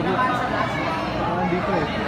Nandito eh.